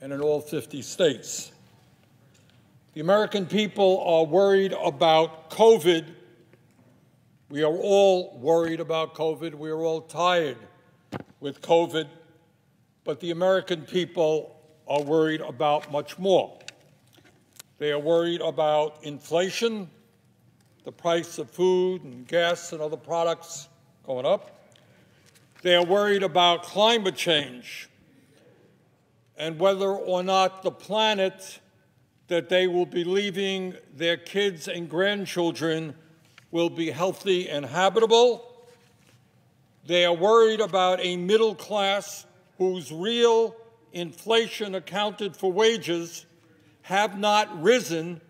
and in all 50 states. The American people are worried about COVID. We are all worried about COVID. We are all tired with COVID. But the American people are worried about much more. They are worried about inflation, the price of food and gas and other products going up. They are worried about climate change and whether or not the planet that they will be leaving their kids and grandchildren will be healthy and habitable. They are worried about a middle class whose real inflation accounted for wages have not risen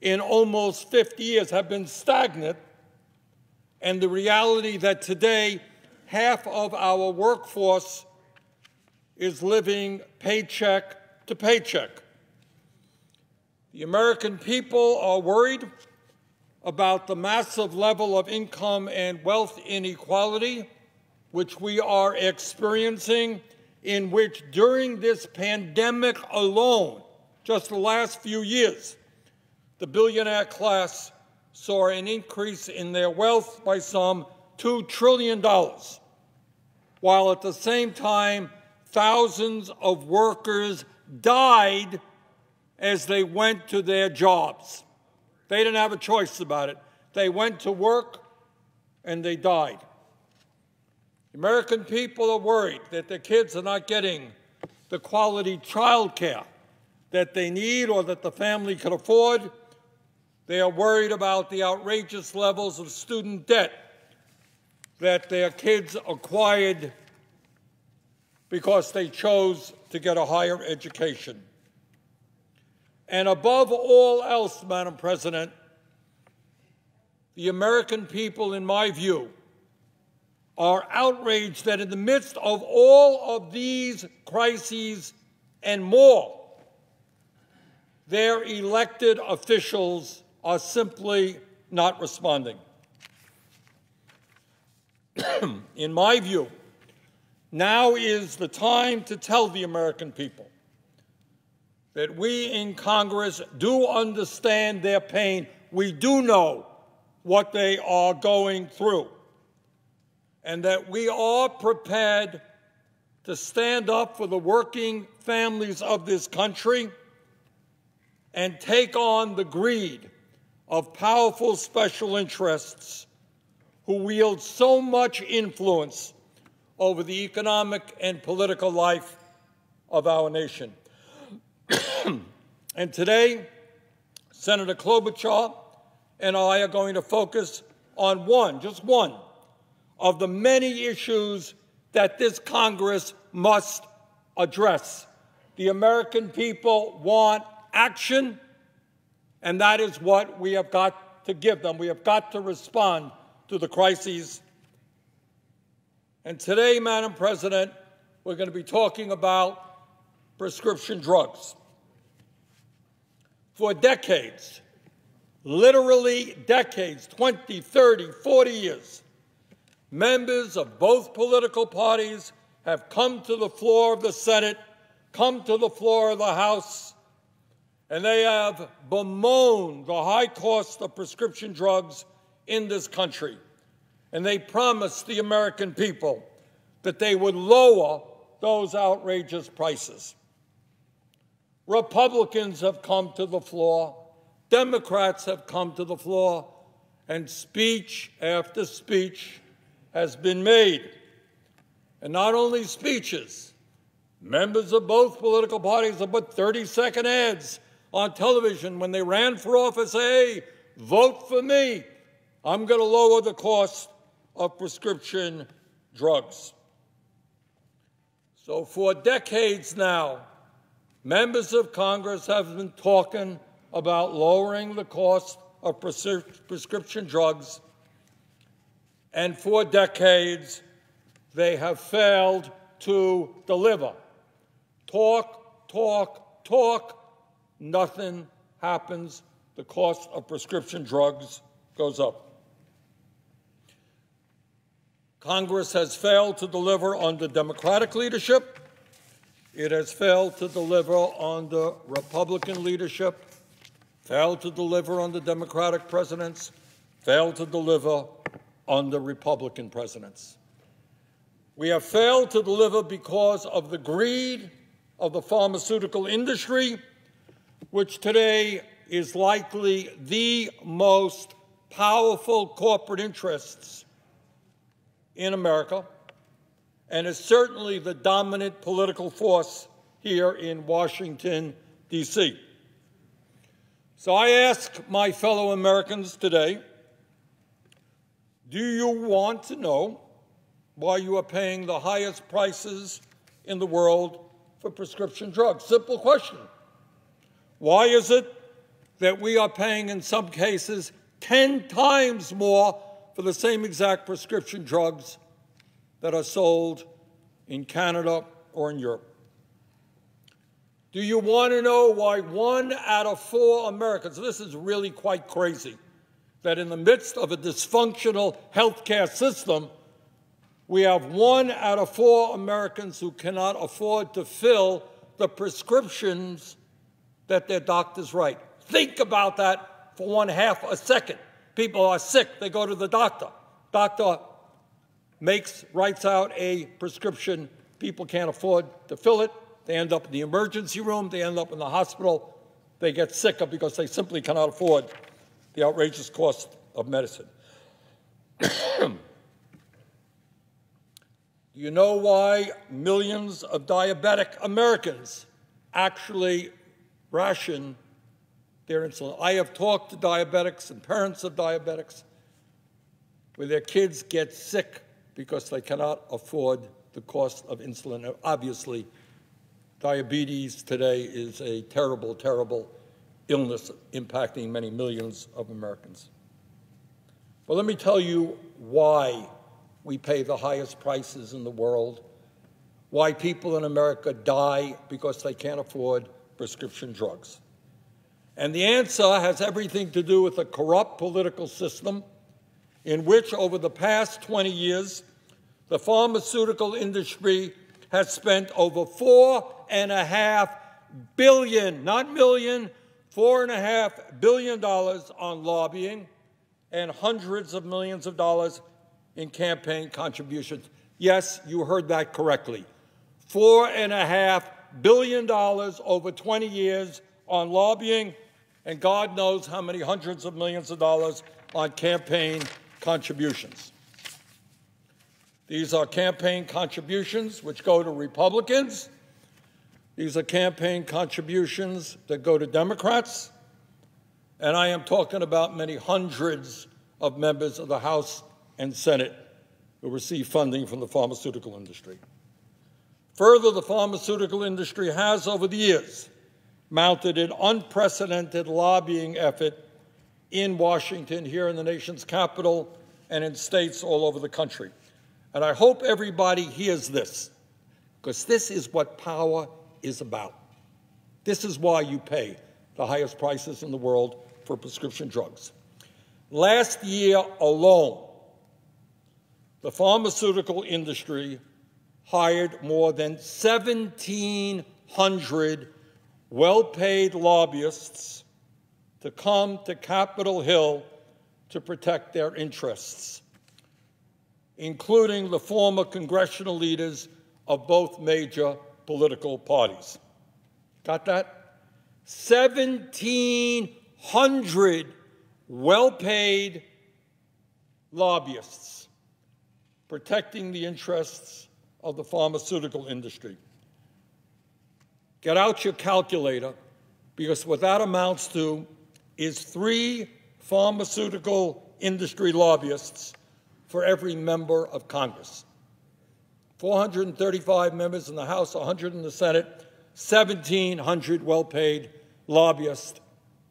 in almost 50 years, have been stagnant. And the reality that today half of our workforce is living paycheck to paycheck. The American people are worried about the massive level of income and wealth inequality which we are experiencing, in which during this pandemic alone, just the last few years, the billionaire class saw an increase in their wealth by some $2 trillion, while at the same time, thousands of workers died as they went to their jobs. They didn't have a choice about it. They went to work and they died. The American people are worried that their kids are not getting the quality child care that they need or that the family can afford. They are worried about the outrageous levels of student debt that their kids acquired because they chose to get a higher education. And above all else, Madam President, the American people, in my view, are outraged that in the midst of all of these crises and more, their elected officials are simply not responding. in my view, now is the time to tell the American people that we in Congress do understand their pain. We do know what they are going through, and that we are prepared to stand up for the working families of this country and take on the greed of powerful special interests who wield so much influence over the economic and political life of our nation. and today, Senator Klobuchar and I are going to focus on one, just one, of the many issues that this Congress must address. The American people want action, and that is what we have got to give them. We have got to respond to the crises and today, Madam President, we're going to be talking about prescription drugs. For decades, literally decades 20, 30, 40 years members of both political parties have come to the floor of the Senate, come to the floor of the House, and they have bemoaned the high cost of prescription drugs in this country and they promised the American people that they would lower those outrageous prices. Republicans have come to the floor, Democrats have come to the floor, and speech after speech has been made. And not only speeches, members of both political parties have put 30 second ads on television when they ran for office. Hey, vote for me. I'm going to lower the cost of prescription drugs. So, for decades now, members of Congress have been talking about lowering the cost of prescription drugs, and for decades, they have failed to deliver. Talk, talk, talk, nothing happens. The cost of prescription drugs goes up. Congress has failed to deliver under Democratic leadership, It has failed to deliver under Republican leadership, failed to deliver under Democratic presidents, failed to deliver under Republican presidents. We have failed to deliver because of the greed of the pharmaceutical industry, which today is likely the most powerful corporate interests in America and is certainly the dominant political force here in Washington, D.C. So I ask my fellow Americans today do you want to know why you are paying the highest prices in the world for prescription drugs? Simple question. Why is it that we are paying, in some cases, 10 times more for the same exact prescription drugs that are sold in Canada or in Europe. Do you want to know why one out of four Americans, this is really quite crazy, that in the midst of a dysfunctional healthcare system, we have one out of four Americans who cannot afford to fill the prescriptions that their doctors write. Think about that for one half a second. People are sick, they go to the doctor. Doctor makes, writes out a prescription. People can't afford to fill it. They end up in the emergency room. They end up in the hospital. They get sicker because they simply cannot afford the outrageous cost of medicine. Do you know why millions of diabetic Americans actually ration their insulin? I have talked to diabetics and parents of diabetics where their kids get sick because they cannot afford the cost of insulin. Obviously, diabetes today is a terrible, terrible illness impacting many millions of Americans. But let me tell you why we pay the highest prices in the world, why people in America die because they can't afford prescription drugs. And the answer has everything to do with a corrupt political system in which, over the past 20 years, the pharmaceutical industry has spent over four and a half billion, not million, four and a half billion dollars on lobbying and hundreds of millions of dollars in campaign contributions. Yes, you heard that correctly. Four and a half billion dollars over 20 years on lobbying, and God knows how many hundreds of millions of dollars on campaign contributions. These are campaign contributions which go to Republicans. These are campaign contributions that go to Democrats. And I am talking about many hundreds of members of the House and Senate who receive funding from the pharmaceutical industry. Further, the pharmaceutical industry has, over the years, mounted an unprecedented lobbying effort in Washington, here in the nation's capital, and in states all over the country. And I hope everybody hears this, because this is what power is about. This is why you pay the highest prices in the world for prescription drugs. Last year alone, the pharmaceutical industry hired more than 1,700 well paid lobbyists to come to Capitol Hill to protect their interests including the former congressional leaders of both major political parties. Got that? 1,700 well paid lobbyists protecting the interests of the pharmaceutical industry. Get out your calculator because what that amounts to is three pharmaceutical industry lobbyists for every member of Congress. 435 members in the House, 100 in the Senate, 1,700 well paid lobbyists,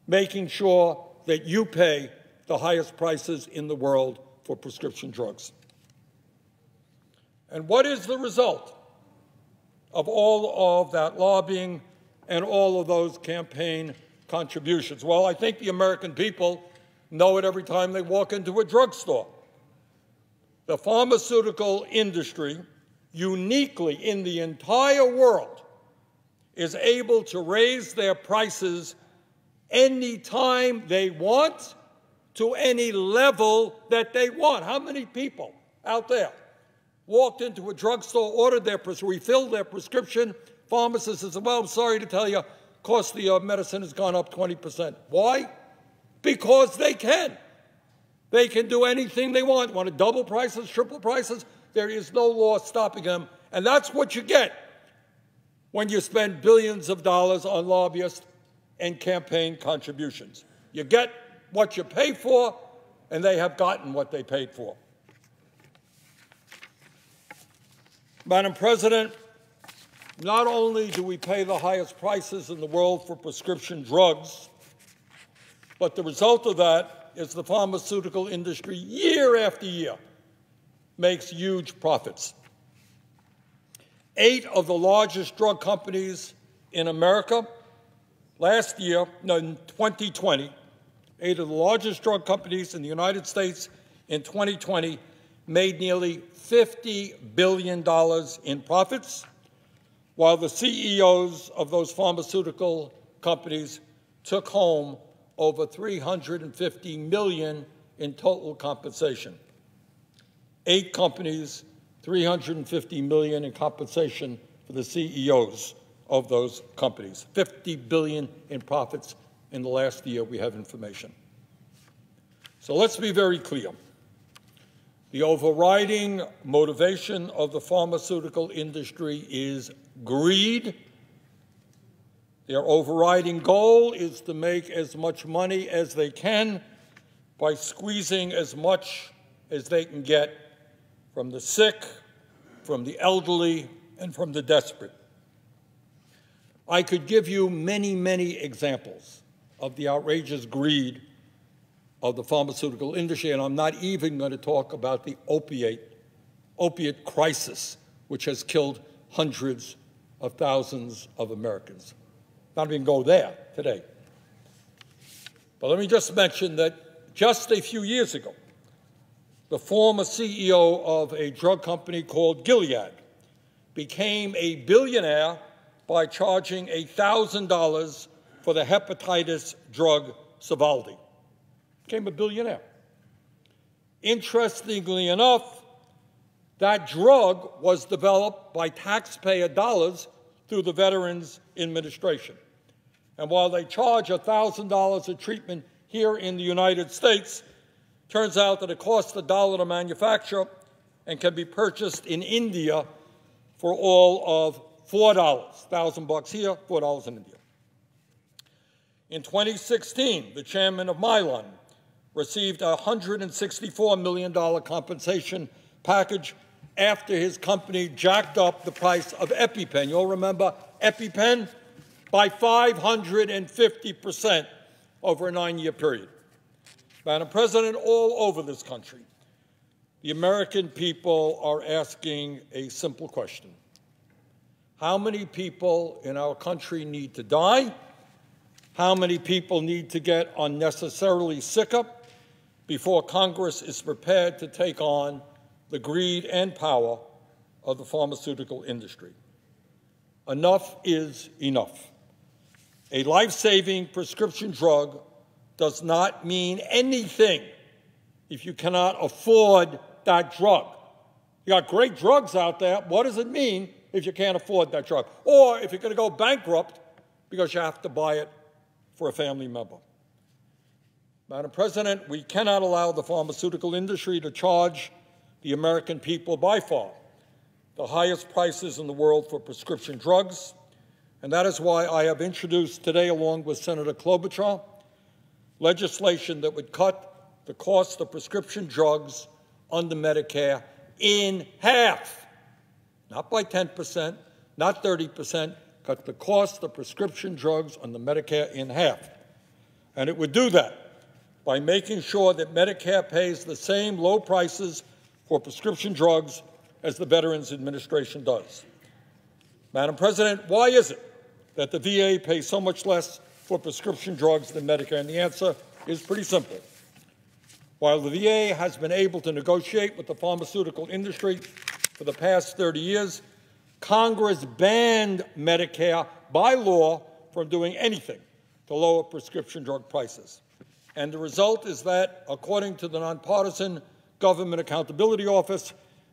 making sure that you pay the highest prices in the world for prescription drugs. And what is the result of all of that lobbying and all of those campaign contributions? Well, I think the American people know it every time they walk into a drugstore. The pharmaceutical industry, uniquely in the entire world, is able to raise their prices anytime they want to any level that they want. How many people out there walked into a drugstore, ordered their, refilled their prescription, pharmacist says, well, I'm sorry to tell you, cost of your uh, medicine has gone up 20%. Why? Because they can. They can do anything they want. Want to double prices, triple prices? There is no law stopping them. And that's what you get when you spend billions of dollars on lobbyists and campaign contributions. You get what you pay for, and they have gotten what they paid for. Madam President, not only do we pay the highest prices in the world for prescription drugs, but the result of that is the pharmaceutical industry, year after year, makes huge profits. Eight of the largest drug companies in America last year, no, in 2020, eight of the largest drug companies in the United States in 2020 made nearly $50 billion in profits, while the CEOs of those pharmaceutical companies took home over 350 million in total compensation. Eight companies 350 million in compensation for the CEOs of those companies. 50 billion in profits in the last year we have information. So let's be very clear. The overriding motivation of the pharmaceutical industry is greed. Their overriding goal is to make as much money as they can by squeezing as much as they can get from the sick, from the elderly, and from the desperate. I could give you many, many examples of the outrageous greed of the pharmaceutical industry, and I'm not even going to talk about the opiate, opiate crisis, which has killed hundreds of thousands of Americans. Not even go there today. But let me just mention that just a few years ago, the former CEO of a drug company called Gilead, became a billionaire by charging $1,000 for the hepatitis drug Sovaldi. Became a billionaire. Interestingly enough, that drug was developed by taxpayer dollars through the Veterans Administration. And while they charge $1,000 a treatment here in the United States, Turns out that it costs a dollar to manufacture and can be purchased in India for all of four dollars, thousand bucks here, four dollars in India. In 2016, the chairman of Mylan received a $164 million compensation package after his company jacked up the price of EpiPen. You'll remember EpiPen by 550% over a nine year period. Madam President, all over this country, the American people are asking a simple question. How many people in our country need to die? How many people need to get unnecessarily sicker before Congress is prepared to take on the greed and power of the pharmaceutical industry? Enough is enough. A life saving prescription drug does not mean anything if you cannot afford that drug. You got great drugs out there. What does it mean if you can't afford that drug? Or if you're going to go bankrupt because you have to buy it for a family member. Madam President, we cannot allow the pharmaceutical industry to charge the American people by far the highest prices in the world for prescription drugs. And that is why I have introduced today, along with Senator Klobuchar, legislation that would cut the cost of prescription drugs under Medicare in half. Not by 10%, not 30%, cut the cost of prescription drugs under Medicare in half. And it would do that by making sure that Medicare pays the same low prices for prescription drugs as the Veterans Administration does. Madam President, why is it that the VA pays so much less for prescription drugs than Medicare? And the answer is pretty simple. While the VA has been able to negotiate with the pharmaceutical industry for the past 30 years, Congress banned Medicare by law from doing anything to lower prescription drug prices. And the result is that, according to the nonpartisan Government Accountability Office,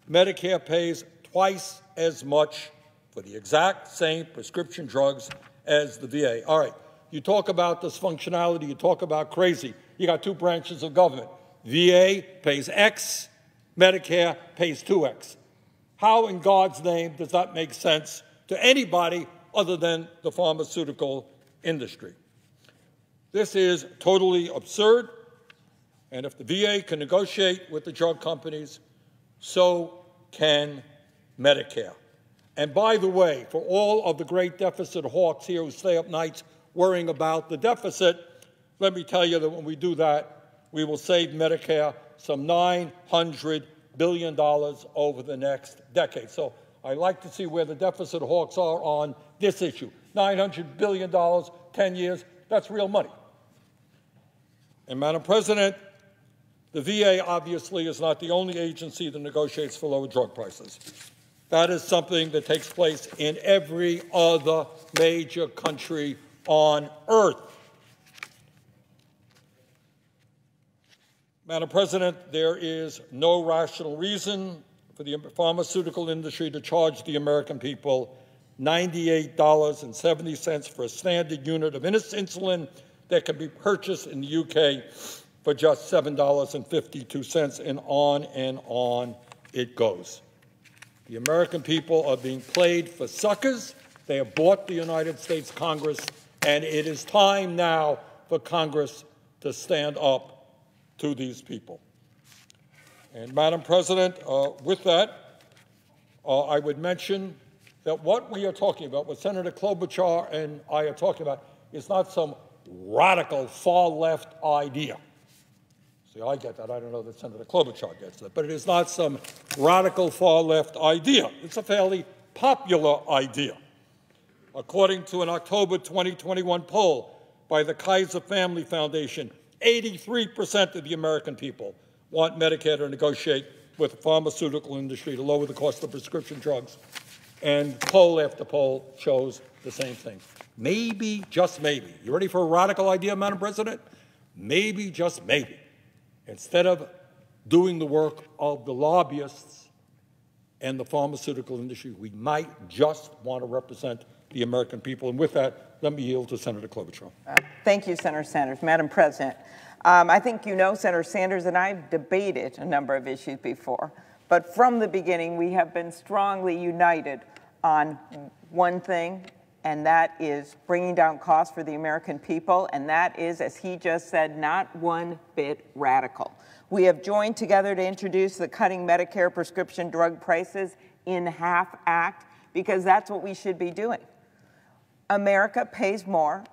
Medicare pays twice as much for the exact same prescription drugs as the VA. All right, you talk about dysfunctionality, you talk about crazy. You got two branches of government. VA pays X, Medicare pays 2X. How in God's name does that make sense to anybody other than the pharmaceutical industry? This is totally absurd, and if the VA can negotiate with the drug companies, so can Medicare. And by the way, for all of the great deficit hawks here who stay up nights worrying about the deficit, let me tell you that when we do that, we will save Medicare some $900 billion over the next decade. So I like to see where the deficit hawks are on this issue. $900 billion, 10 years, that's real money. And Madam President, the VA obviously is not the only agency that negotiates for lower drug prices. That is something that takes place in every other major country on earth. Madam President, there is no rational reason for the pharmaceutical industry to charge the American people $98.70 for a standard unit of insulin that can be purchased in the UK for just $7.52, and on and on it goes. The American people are being played for suckers. They have bought the United States Congress, and it is time now for Congress to stand up to these people. And, Madam President, uh, with that, uh, I would mention that what we are talking about, what Senator Klobuchar and I are talking about, is not some radical far left idea. See, I get that. I don't know that Senator Klobuchar gets that. But it is not some radical far left idea. It's a fairly popular idea. According to an October 2021 poll by the Kaiser Family Foundation, 83% of the American people want Medicare to negotiate with the pharmaceutical industry to lower the cost of prescription drugs. And poll after poll shows the same thing. Maybe, just maybe. You ready for a radical idea, Madam President? Maybe, just maybe Instead of doing the work of the lobbyists and the pharmaceutical industry, we might just want to represent the American people. And with that, let me yield to Senator Klobuchar. Uh, thank you, Senator Sanders. Madam President, um, I think you know Senator Sanders and I have debated a number of issues before, but from the beginning, we have been strongly united on one thing, and that is bringing down costs for the American people. And that is, as he just said, not one bit radical. We have joined together to introduce the Cutting Medicare Prescription Drug Prices in Half Act because that's what we should be doing. America pays more.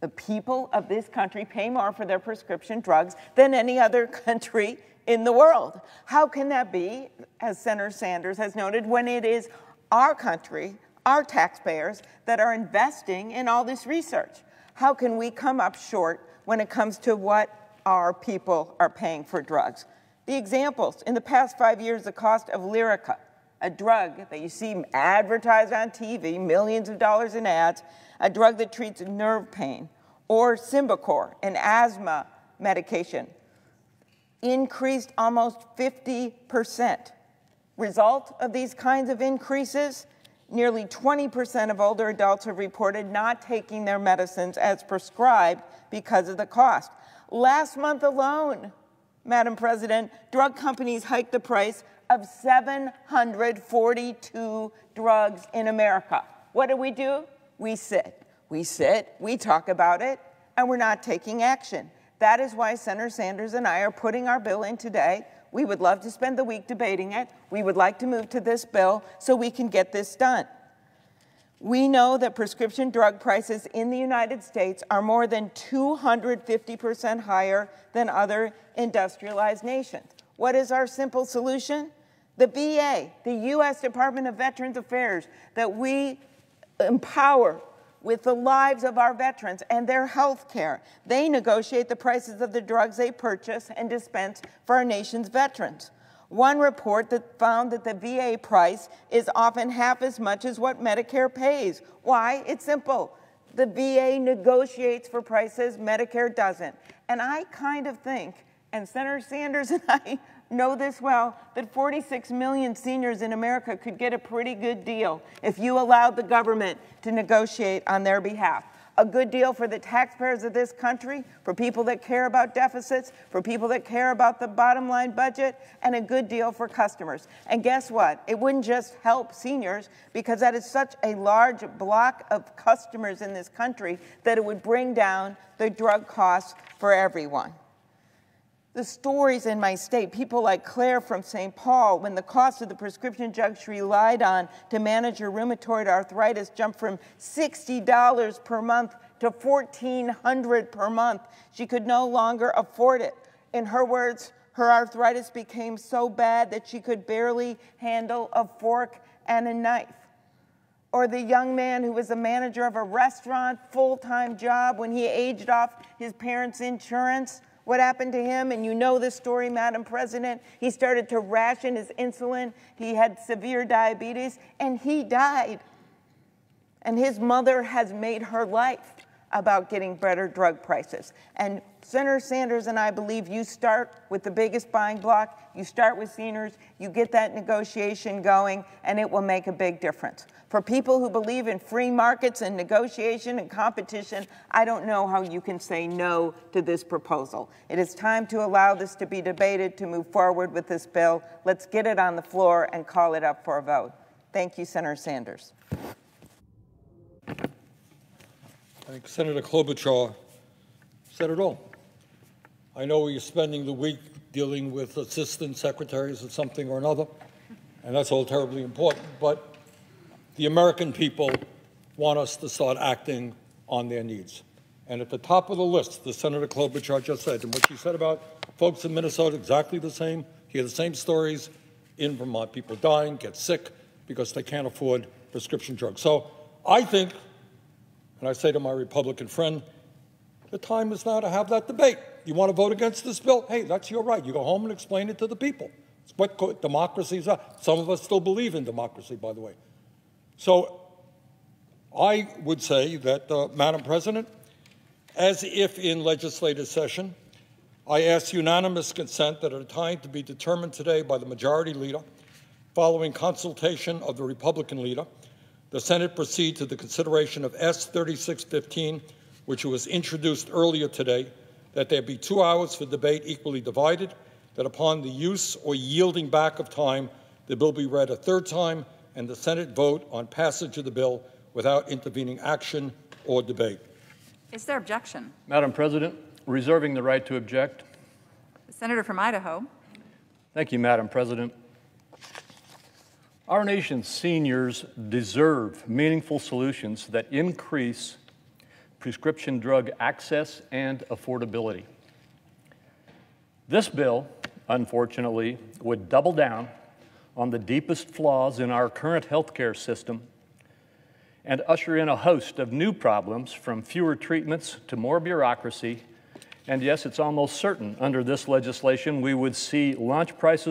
The people of this country pay more for their prescription drugs than any other country in the world. How can that be, as Senator Sanders has noted, when it is our country our taxpayers that are investing in all this research. How can we come up short when it comes to what our people are paying for drugs? The examples in the past five years, the cost of Lyrica, a drug that you see advertised on TV, millions of dollars in ads, a drug that treats nerve pain, or Symbicort, an asthma medication, increased almost 50%. Result of these kinds of increases Nearly 20% of older adults have reported not taking their medicines as prescribed because of the cost. Last month alone, Madam President, drug companies hiked the price of 742 drugs in America. What do we do? We sit. We sit, we talk about it, and we're not taking action. That is why Senator Sanders and I are putting our bill in today we would love to spend the week debating it. We would like to move to this bill so we can get this done. We know that prescription drug prices in the United States are more than 250% higher than other industrialized nations. What is our simple solution? The VA, the U.S. Department of Veterans Affairs, that we empower with the lives of our veterans and their health care. They negotiate the prices of the drugs they purchase and dispense for our nation's veterans. One report that found that the VA price is often half as much as what Medicare pays. Why? It's simple. The VA negotiates for prices, Medicare doesn't. And I kind of think, and Senator Sanders and I know this well, that 46 million seniors in America could get a pretty good deal if you allowed the government to negotiate on their behalf a good deal for the taxpayers of this country, for people that care about deficits, for people that care about the bottom line budget, and a good deal for customers. And guess what? It wouldn't just help seniors because that is such a large block of customers in this country that it would bring down the drug costs for everyone the stories in my state, people like Claire from St. Paul, when the cost of the prescription drugs she relied on to manage her rheumatoid arthritis jumped from $60 per month to 1,400 per month. She could no longer afford it. In her words, her arthritis became so bad that she could barely handle a fork and a knife. Or the young man who was a manager of a restaurant, full time job, when he aged off his parents' insurance, what happened to him, and you know this story, Madam President. He started to ration his insulin. He had severe diabetes, and he died. And his mother has made her life about getting better drug prices. And Senator Sanders and I believe you start with the biggest buying block, you start with seniors, you get that negotiation going, and it will make a big difference. For people who believe in free markets and negotiation and competition, I don't know how you can say no to this proposal. It is time to allow this to be debated to move forward with this bill. Let's get it on the floor and call it up for a vote. Thank you, Senator Sanders. I think Senator Klobuchar said it all. I know you're spending the week dealing with assistant secretaries or something or another, and that's all terribly important, but the American people want us to start acting on their needs. And at the top of the list, the Senator Klobuchar just said, and what she said about folks in Minnesota, exactly the same. Hear the same stories in Vermont. People dying, get sick because they can't afford prescription drugs. So I think and I say to my Republican friend, the time is now to have that debate. You want to vote against this bill? Hey, that's your right. You go home and explain it to the people. It's what democracy is. Some of us still believe in democracy, by the way. So I would say that, uh, Madam President, as if in legislative session, I ask unanimous consent that at a time to be determined today by the majority leader, following consultation of the Republican leader, the Senate proceed to the consideration of S 3615, which was introduced earlier today, that there be two hours for debate equally divided, that upon the use or yielding back of time, the bill be read a third time, and the Senate vote on passage of the bill without intervening action or debate. Is there objection? Madam President, reserving the right to object. The Senator from Idaho. Thank you, Madam President. Our nation's seniors deserve meaningful solutions that increase prescription drug access and affordability. This bill, unfortunately, would double down on the deepest flaws in our current healthcare system and usher in a host of new problems from fewer treatments to more bureaucracy. And yes, it's almost certain under this legislation we would see launch prices